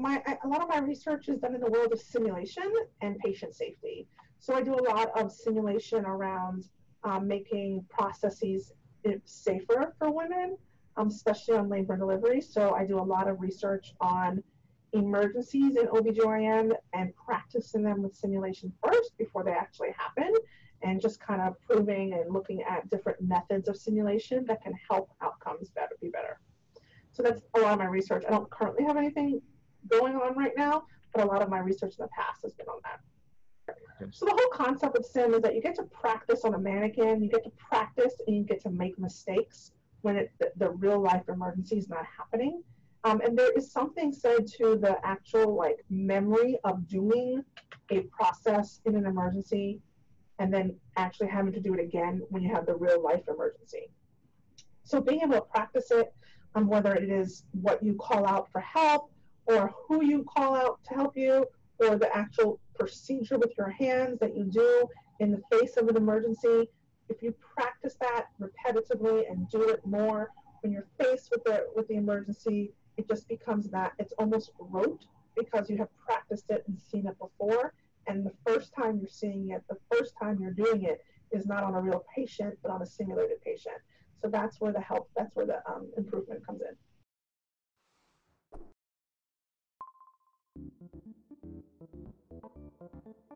My, a lot of my research is done in the world of simulation and patient safety. So I do a lot of simulation around um, making processes safer for women, um, especially on labor and delivery. So I do a lot of research on emergencies in OBGYN and practicing them with simulation first before they actually happen and just kind of proving and looking at different methods of simulation that can help outcomes better be better. So that's a lot of my research. I don't currently have anything going on right now, but a lot of my research in the past has been on that. So the whole concept of sim is that you get to practice on a mannequin, you get to practice and you get to make mistakes when it, the, the real life emergency is not happening. Um, and there is something said to the actual like memory of doing a process in an emergency and then actually having to do it again when you have the real life emergency. So being able to practice it on whether it is what you call out for help or who you call out to help you or the actual procedure with your hands that you do in the face of an emergency, if you practice that repetitively and do it more, when you're faced with the with the emergency, it just becomes that it's almost rote because you have practiced it and seen it before. And the first time you're seeing it, the first time you're doing it is not on a real patient, but on a simulated patient. So that's where the help, that's where the um, improvement Thank you.